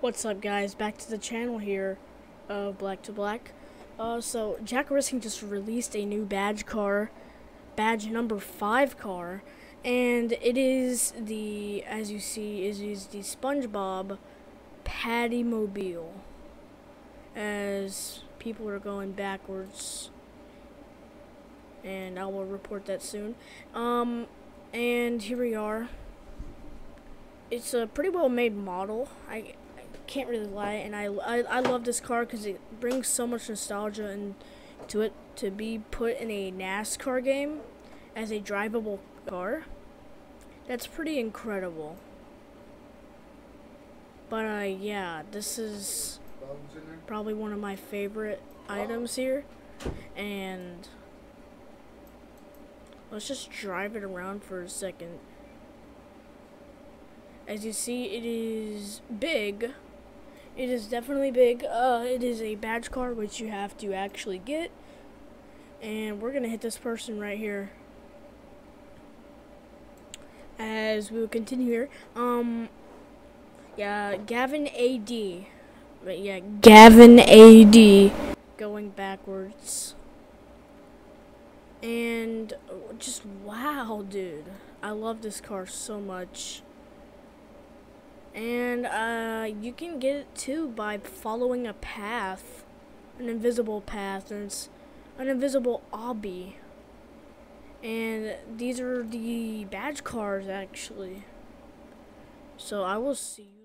What's up guys, back to the channel here of Black to Black. Uh, so Jackal Racing just released a new badge car, badge number 5 car, and it is the, as you see, is, is the SpongeBob Patty Mobile. As people are going backwards, and I will report that soon. Um, and here we are it's a pretty well made model. I can't really lie, and I, I, I love this car because it brings so much nostalgia into it to be put in a NASCAR game as a drivable car. That's pretty incredible. But uh, yeah, this is probably one of my favorite items here, and let's just drive it around for a second. As you see, it is big. It is definitely big. Uh, it is a badge car, which you have to actually get. And we're going to hit this person right here. As we will continue here. Um, yeah, Gavin AD. But yeah, Gavin AD. Going backwards. And just wow, dude. I love this car so much. And uh, you can get it too by following a path, an invisible path, and it's an invisible obby. And these are the badge cars actually. So I will see you.